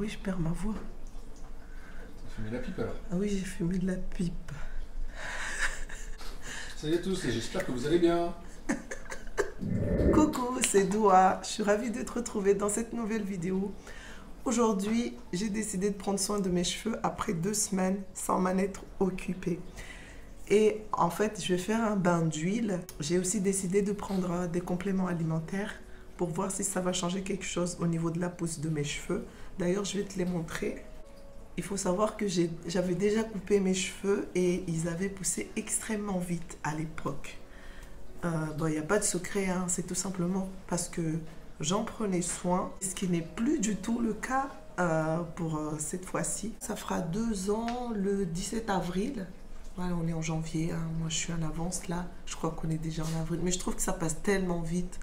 oui, je perds ma voix. Tu fumé la pipe alors? Ah oui, j'ai fumé de la pipe. Salut à tous et j'espère que vous allez bien. Coucou, c'est Doua. Je suis ravie de te retrouver dans cette nouvelle vidéo. Aujourd'hui, j'ai décidé de prendre soin de mes cheveux après deux semaines sans m'en être occupée. Et en fait, je vais faire un bain d'huile. J'ai aussi décidé de prendre des compléments alimentaires pour voir si ça va changer quelque chose au niveau de la pousse de mes cheveux. D'ailleurs, je vais te les montrer. Il faut savoir que j'avais déjà coupé mes cheveux et ils avaient poussé extrêmement vite à l'époque. Euh, il n'y a pas de secret, hein. c'est tout simplement parce que j'en prenais soin, ce qui n'est plus du tout le cas euh, pour euh, cette fois-ci. Ça fera deux ans le 17 avril on est en janvier, hein. moi je suis en avance là, je crois qu'on est déjà en avril, mais je trouve que ça passe tellement vite.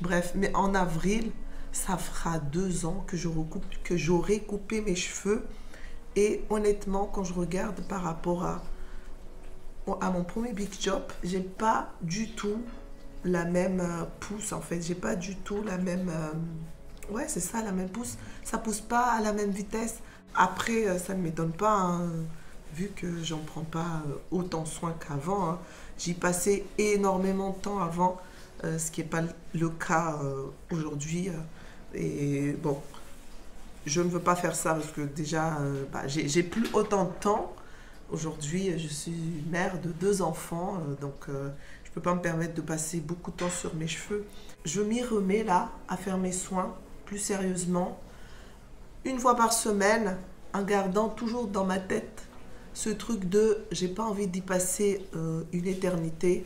Bref, mais en avril, ça fera deux ans que j'aurai coupé mes cheveux. Et honnêtement, quand je regarde par rapport à, mon premier big job, j'ai pas du tout la même euh, pousse en fait. J'ai pas du tout la même. Euh, ouais, c'est ça, la même pousse. Ça pousse pas à la même vitesse. Après, euh, ça ne m'étonne pas. Hein vu que j'en prends pas autant soin qu'avant. Hein. J'y passais énormément de temps avant, ce qui n'est pas le cas euh, aujourd'hui. et bon, je ne veux pas faire ça parce que déjà, bah, j'ai plus autant de temps. Aujourd'hui, je suis mère de deux enfants, donc je ne peux pas me permettre de passer beaucoup de temps sur mes cheveux. Je m'y remets là à faire mes soins plus sérieusement, une fois par semaine, en gardant toujours dans ma tête ce truc de j'ai pas envie d'y passer euh, une éternité.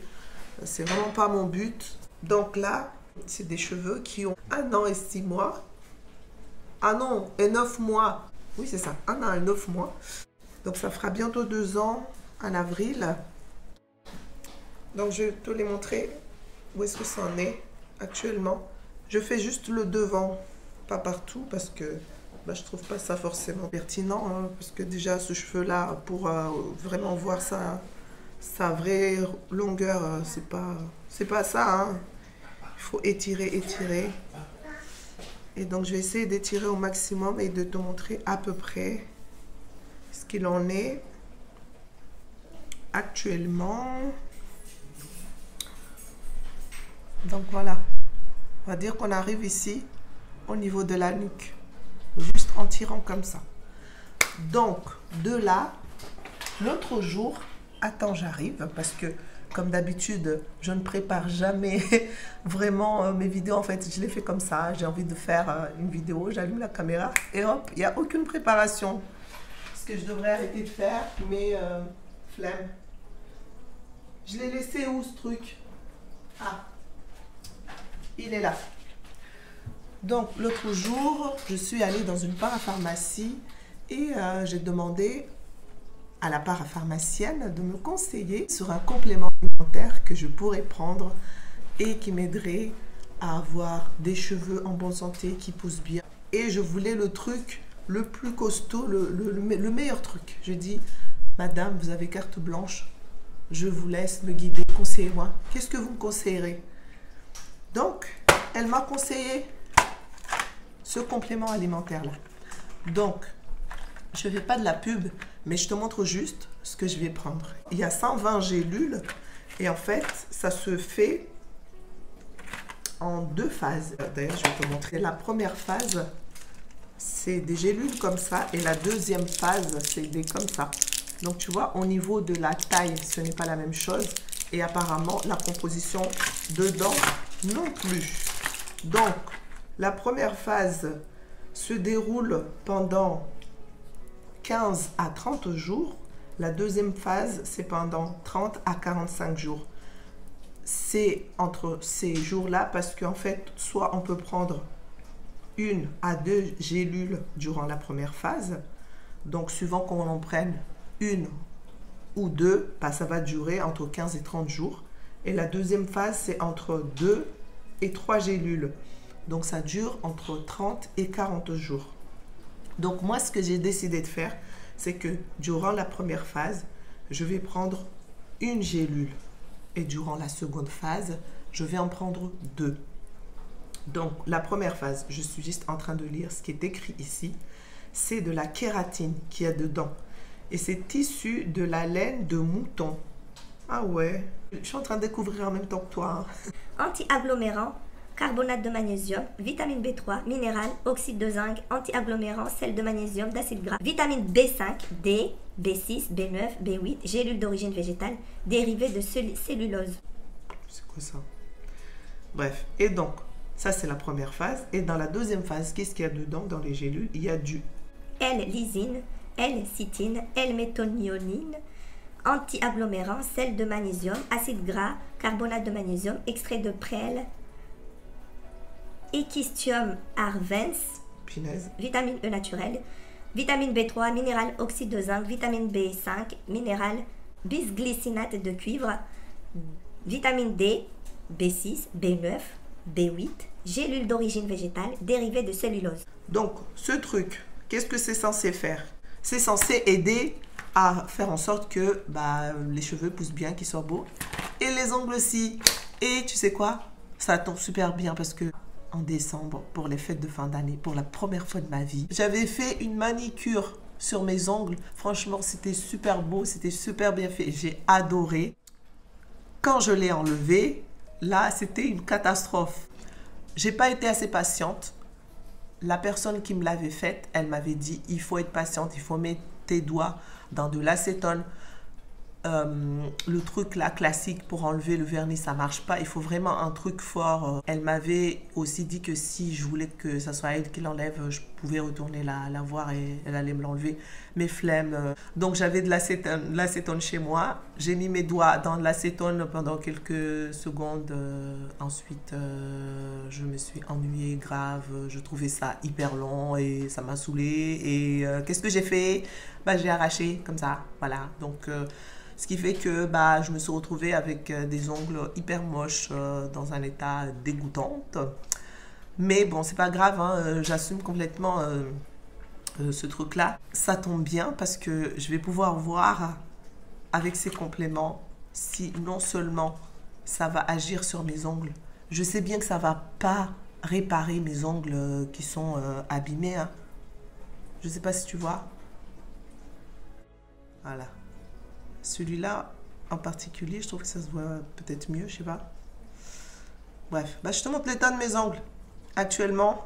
C'est vraiment pas mon but. Donc là, c'est des cheveux qui ont un an et six mois. Ah non, et neuf mois. Oui, c'est ça, un an et neuf mois. Donc ça fera bientôt deux ans en avril. Donc je vais te les montrer où est-ce que ça en est actuellement. Je fais juste le devant, pas partout parce que bah, je trouve pas ça forcément pertinent, hein, parce que déjà ce cheveu-là, pour euh, vraiment voir sa, vraie longueur, euh, c'est pas, pas ça. Hein. Il faut étirer, étirer. Et donc je vais essayer d'étirer au maximum et de te montrer à peu près ce qu'il en est actuellement. Donc voilà, on va dire qu'on arrive ici au niveau de la nuque juste en tirant comme ça. Donc, de là, l'autre jour, attends, j'arrive parce que comme d'habitude, je ne prépare jamais vraiment euh, mes vidéos. En fait, je les fais comme ça. J'ai envie de faire euh, une vidéo, j'allume la caméra et hop, il n'y a aucune préparation. Ce que je devrais arrêter de faire, mais euh, flemme. Je l'ai laissé où ce truc? Ah, il est là. Donc, l'autre jour, je suis allée dans une parapharmacie et j'ai demandé à la parapharmacienne de me conseiller sur un complément alimentaire que je pourrais prendre et qui m'aiderait à avoir des cheveux en bonne santé qui poussent bien. Et je voulais le truc le plus costaud, le, le meilleur truc. Je dis, Madame, vous avez carte blanche, je vous laisse me guider, conseillez-moi. Qu'est-ce que vous me conseillerez? Donc, elle m'a conseillé ce complément alimentaire-là. Donc, je ne fais pas de la pub, mais je te montre juste ce que je vais prendre. Il y a 120 gélules et en fait, ça se fait en deux phases. D'ailleurs, je vais te montrer. La première phase, c'est des gélules comme ça et la deuxième phase, c'est des comme ça. Donc, tu vois, au niveau de la taille, ce n'est pas la même chose. Et apparemment, la composition dedans non plus. Donc, la première phase se déroule pendant 15 à 30 jours. La deuxième phase, c'est pendant 30 à 45 jours. C'est entre ces jours-là parce qu'en fait, soit on peut prendre une à deux gélules durant la première phase. Donc, suivant qu'on en prenne une ou deux, bah, ça va durer entre 15 et 30 jours. Et la deuxième phase, c'est entre deux et trois gélules. Donc ça dure entre 30 et 40 jours. Donc moi, ce que j'ai décidé de faire, c'est que durant la première phase, je vais prendre une gélule. Et durant la seconde phase, je vais en prendre deux. Donc la première phase, je suis juste en train de lire ce qui est écrit ici. c'est de la kératine qu'il y a dedans. Et c'est issu de la laine de mouton. Ah ouais, je suis en train de découvrir en même temps que toi. hein. anti-agglomérant, carbonate de magnésium, vitamine B3, minéral, oxyde de zinc, anti-agglomérant, sel de magnésium, d'acide gras, vitamine B5, D, B6, B9, B8, gélules d'origine végétale, dérivées de cell- cellulose. C'est quoi ça? Bref, et donc, ça c'est la première phase. Et dans la deuxième phase, qu'est-ce qu'il y a dedans dans les gélules? Il y a du L-lysine, L-cytine, L-méthionine, anti-agglomérant, sel de magnésium, acide gras, carbonate de magnésium, extrait de prêle, Echistium arvens, vitamine E naturelle, vitamine B3, minéral oxyde de zinc, vitamine B5, minéral bisglycinate de cuivre, vitamine D, B6, B9, B8, gélules d'origine végétale dérivées de cellulose. Donc, ce truc, qu'est-ce que c'est censé faire? C'est censé aider à faire en sorte que bah, les cheveux poussent bien, qu'ils soient beaux. Et les ongles aussi. Et tu sais quoi? Ça tombe super bien parce que en décembre, pour les fêtes de fin d'année, pour la première fois de ma vie, j'avais fait une manicure sur mes ongles. Franchement, c'était super beau, c'était super bien fait. J'ai adoré. Quand je l'ai enlevé, là, c'était une catastrophe. J'ai pas été assez patiente la personne qui me l'avait faite, elle m'avait dit il faut être patiente, il faut mettre tes doigts dans de l'acétone. Euh, le truc là classique pour enlever le vernis, ça marche pas. Il faut vraiment un truc fort. Elle m'avait aussi dit que si je voulais que ça soit elle qui l'enlève, je pouvais retourner la, la voir et elle allait me l'enlever. Mes flemmes. Donc j'avais de l'acétone, de l'acétone chez moi. J'ai mis mes doigts dans de l'acétone pendant quelques secondes. Euh, ensuite, euh, je me suis ennuyée grave. Je trouvais ça hyper long et ça m'a saoulée. Et euh, qu'est-ce que j'ai fait? Bah, J'ai arraché comme ça. Voilà. Donc. ce qui fait que bah, je me suis retrouvée avec des ongles hyper moches dans un état dégoûtant. Mais bon, c'est pas grave, hein, euh, j'assume complètement euh, euh, ce truc-là. Ça tombe bien parce que je vais pouvoir voir avec ces compléments si non seulement ça va agir sur mes ongles, je sais bien que ça va pas réparer mes ongles qui sont abîmés. hein. Je sais pas si tu vois. Voilà. Celui-là, en particulier, je trouve que ça se voit peut-être mieux, je sais pas. Bref, bah, je te montre l'état de mes ongles. Actuellement,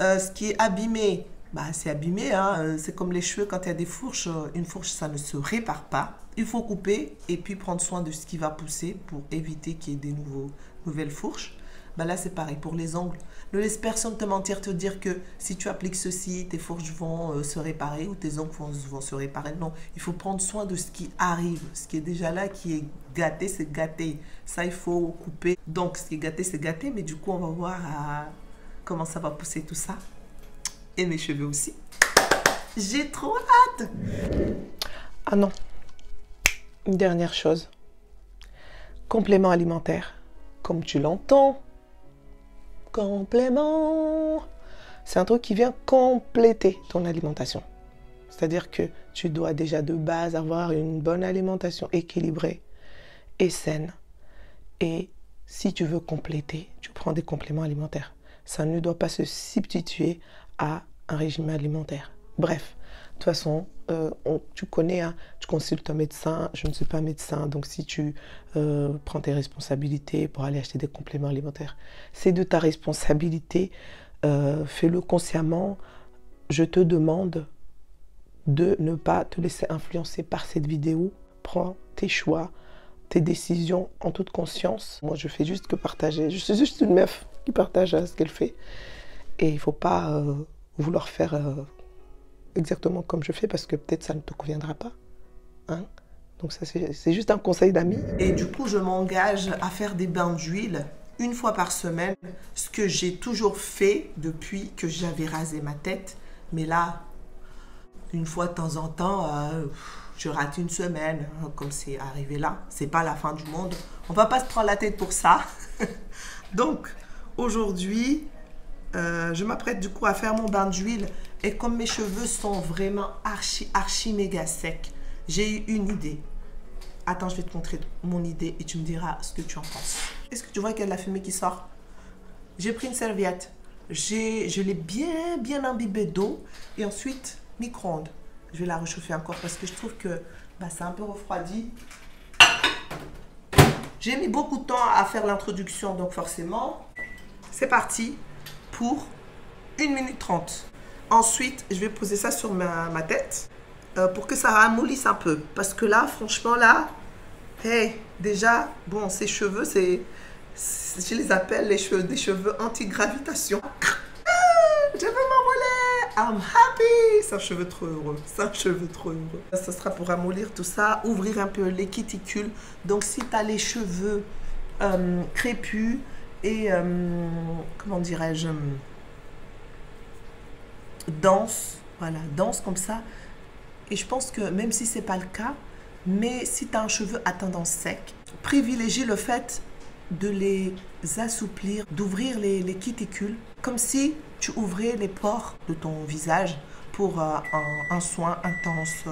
euh, ce qui est abîmé, bah, c'est abîmé. hein. Euh, C'est comme les cheveux, quand il y a des fourches, euh, une fourche, ça ne se répare pas. Il faut couper et puis prendre soin de ce qui va pousser pour éviter qu'il y ait des nouveaux, nouvelles fourches. Bah là, c'est pareil pour les ongles. Ne laisse personne te mentir, te dire que si tu appliques ceci, tes fourches vont euh, se réparer ou tes ongles vont, se réparer. Non, il faut prendre soin de ce qui arrive. Ce qui est déjà là, qui est gâté, c'est gâté. Ça, il faut couper. Donc, ce qui est gâté, c'est gâté. Mais du coup, on va voir euh, comment ça va pousser tout ça. Et mes cheveux aussi. J'ai trop hâte. Ah non. Une dernière chose. Complément alimentaire. Comme tu l'entends. Complément. C'est un truc qui vient compléter ton alimentation. C'est-à-dire que tu dois déjà de base avoir une bonne alimentation équilibrée et saine. Et si tu veux compléter, tu prends des compléments alimentaires. Ça ne doit pas se substituer à un régime alimentaire. Bref, toute façon, euh, tu connais, hein, tu consultes un médecin. Je ne suis pas médecin, donc si tu euh, prends tes responsabilités pour aller acheter des compléments alimentaires, c'est de ta responsabilité. Euh, Fais-le consciemment. Je te demande de ne pas te laisser influencer par cette vidéo. Prends tes choix, tes décisions en toute conscience. Moi, je fais juste que partager. Je suis juste une meuf qui partage euh, ce qu'elle fait. Et il ne faut pas vouloir faire exactement comme je fais parce que peut-être ça ne te conviendra pas. Hein Donc ça, c'est juste un conseil d'amis. Et du coup, je m'engage à faire des bains d'huile une fois par semaine, ce que j'ai toujours fait depuis que j'avais rasé ma tête. Mais là, une fois de temps en temps, euh, je rate une semaine, hein, comme c'est arrivé là. C'est pas la fin du monde. On va pas se prendre la tête pour ça. Donc, aujourd'hui, euh, je m'apprête du coup à faire mon bain d'huile. Et comme mes cheveux sont vraiment archi, archi méga secs, j'ai eu une idée. Attends, je vais te montrer mon idée et tu me diras ce que tu en penses. Est-ce que tu vois qu'il y a de la fumée qui sort? J'ai pris une serviette. Je l'ai bien, bien imbibé d'eau. Et ensuite, micro-ondes. Je vais la réchauffer encore parce que je trouve que bah, c'est un peu refroidi. J'ai mis beaucoup de temps à faire l'introduction, donc forcément, c'est parti pour 1 minute 30. Ensuite, je vais poser ça sur ma, tête euh, pour que ça ramollisse un peu. Parce que là, franchement, là, hey, déjà, bon, ces cheveux, c'est, je les appelle les cheveux, des cheveux anti-gravitation. Ah, je veux m'envoler I'm happy C'est un cheveu trop heureux. C'est un cheveu trop heureux. Ça sera pour ramollir tout ça, ouvrir un peu les cuticules. Donc, si tu as les cheveux euh, crépus et, euh, comment dirais-je, dense, voilà, dense comme ça. Et je pense que même si c'est pas le cas, mais si tu as un cheveu à tendance sec, privilégie le fait de les assouplir, d'ouvrir les, les, cuticules, comme si tu ouvrais les pores de ton visage pour euh, un, soin intense.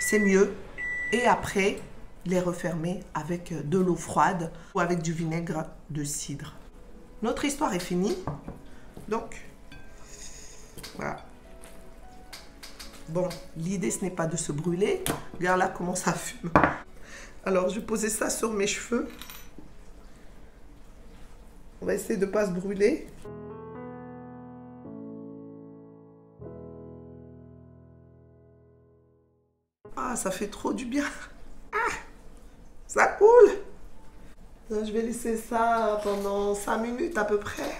C'est mieux. Et après, les refermer avec de l'eau froide ou avec du vinaigre de cidre. Notre histoire est finie. Donc, Bon, l'idée, ce n'est pas de se brûler. Regarde là comment ça fume. Alors, je vais poser ça sur mes cheveux. On va essayer de ne pas se brûler. Ah, ça fait trop du bien. Ah, ça coule. Je vais laisser ça pendant 5 minutes à peu près.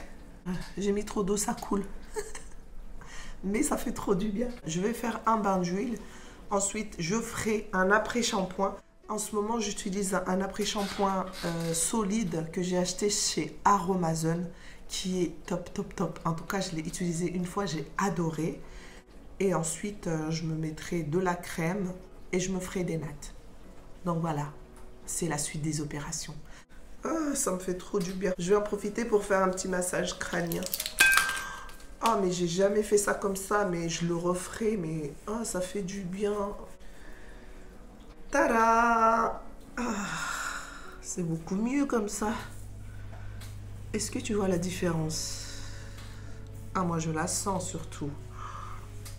J'ai mis trop d'eau, ça coule mais ça fait trop du bien. Je vais faire un bain d'huile. Ensuite, je ferai un après-shampoing. En ce moment, j'utilise un après-shampoing euh, solide que j'ai acheté chez Aromazone qui est top, top, top. En tout cas, je l'ai utilisé une fois, j'ai adoré. Et ensuite, euh, je me mettrai de la crème et je me ferai des nattes. Donc voilà, c'est la suite des opérations. Ah, ça me fait trop du bien. Je vais en profiter pour faire un petit massage crânien. Ah, mais j'ai jamais fait ça comme ça, mais je le referai, mais ah, ça fait du bien. Tada ah, C'est beaucoup mieux comme ça. Est-ce que tu vois la différence? Ah, moi, je la sens surtout.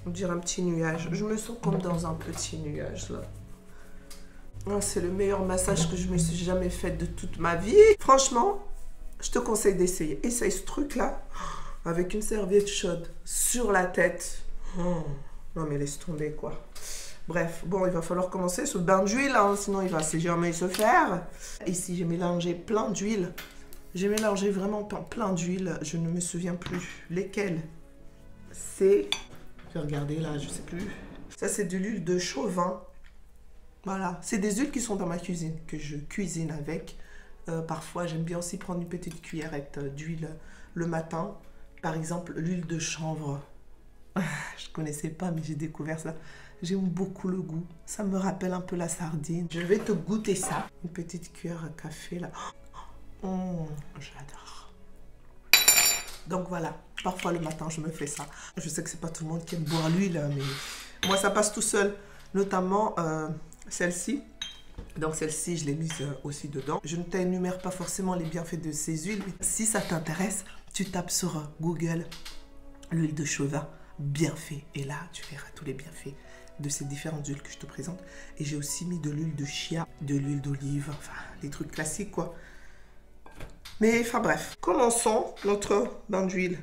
On dirait un petit nuage. Je me sens comme dans un petit nuage, là. Ah, c'est le meilleur massage que je me suis jamais fait de toute ma vie. Franchement, je te conseille d'essayer. Essaye ce truc-là avec une serviette chaude sur la tête. Oh, non mais laisse tomber quoi. Bref, bon, il va falloir commencer ce bain d'huile, hein, sinon il va jamais se faire. Ici, j'ai mélangé plein d'huile. J'ai mélangé vraiment plein d'huile. Je ne me souviens plus lesquelles. C'est... Je vais regarder là, je sais plus. Ça, c'est de l'huile de chauvin. Voilà. C'est des huiles qui sont dans ma cuisine, que je cuisine avec. Euh, parfois, j'aime bien aussi prendre une petite cuillerette d'huile le matin par exemple, l'huile de chanvre. Je connaissais pas, mais j'ai découvert ça. J'aime beaucoup le goût. Ça me rappelle un peu la sardine. Je vais te goûter ça. Une petite cuillère à café là. Oh, j'adore. Donc voilà, parfois le matin je me fais ça. Je sais que c'est pas tout le monde qui aime boire l'huile, mais moi ça passe tout seul. Notamment euh, celle-ci. Donc celle-ci, je l'ai mise euh, aussi dedans. Je ne t'énumère pas forcément les bienfaits de ces huiles. Si ça t'intéresse, tu tapes sur Google l'huile de chauvin bienfait. Et là, tu verras tous les bienfaits de ces différentes huiles que je te présente. Et j'ai aussi mis de l'huile de chia, de l'huile d'olive, enfin, des trucs classiques, quoi. Mais, enfin bref, commençons notre bain d'huile.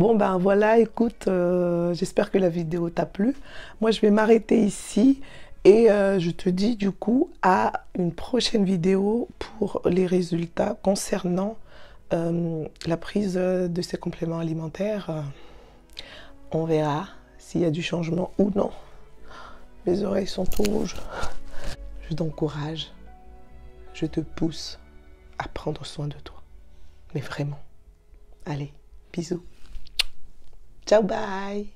Bon ben voilà, écoute, euh, j'espère que la vidéo t'a plu. Moi je vais m'arrêter ici et euh, je te dis du coup à une prochaine vidéo pour les résultats concernant euh, la prise de ces compléments alimentaires. On verra s'il y a du changement ou non. Mes oreilles sont tout rouges. Je t'encourage, je te pousse à prendre soin de toi. Mais vraiment. Allez, bisous. Ciao, bye.